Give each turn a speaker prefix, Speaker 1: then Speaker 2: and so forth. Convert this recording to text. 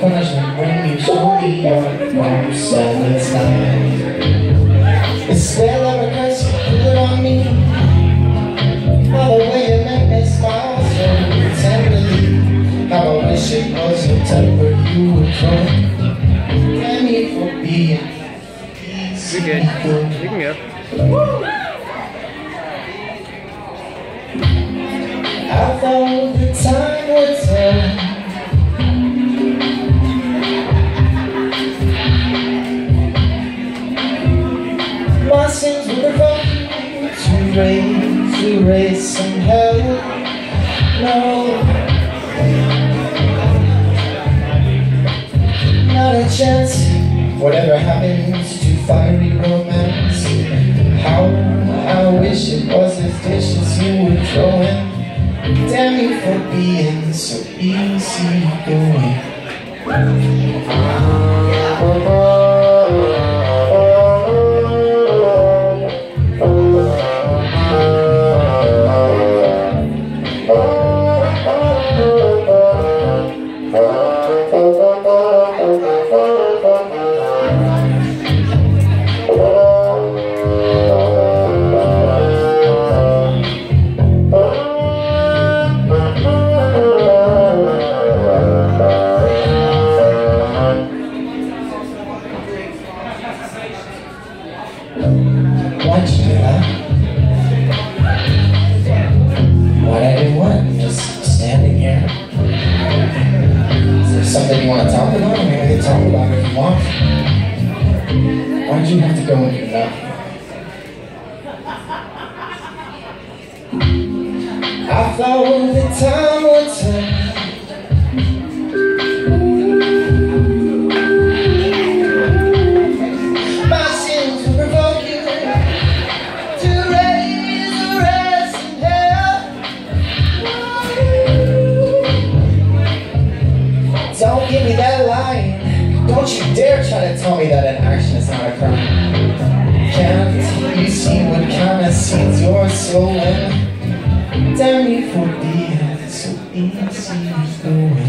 Speaker 1: punishment when you show me your most solid side. It's still ever cause you put on me. All the way you make me smile so tenderly. How I wish it was your where you would come. Blame me for being
Speaker 2: You're good. You can go.
Speaker 1: My sins were wrong to raise, to raise some hell. No. Not a chance. Whatever happens to fiery romance? How I wish it was as dishes you were throw in. Damn you for being so easy going talk about you have to go and do that? I thought the time dare try to tell me that an action is not a crime. Can't you see what kind of seeds you're sowing? Damn you for being so easy going.